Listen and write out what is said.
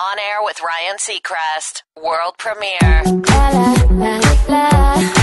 On air with Ryan Seacrest. World premiere. La, la, la.